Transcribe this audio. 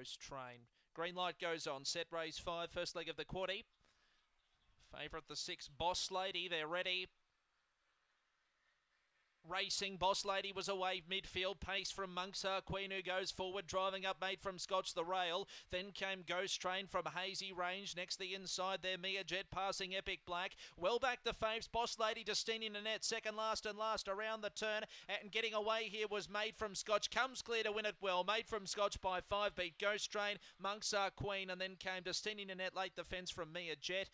Post train. Green light goes on. Set race five, first leg of the quarter. Favourite the six, Boss Lady. They're ready. Racing Boss Lady was away midfield. Pace from Monksar Queen who goes forward, driving up Made from Scotch the Rail. Then came Ghost Train from Hazy Range. Next the inside there, Mia Jet passing Epic Black. Well back the faves. Boss Lady Destiny Nanette second last and last around the turn. And getting away here was Made from Scotch. Comes clear to win it well. Made from Scotch by five beat Ghost Train, Monksar Queen, and then came Destiny Nanette late the fence from Mia Jet.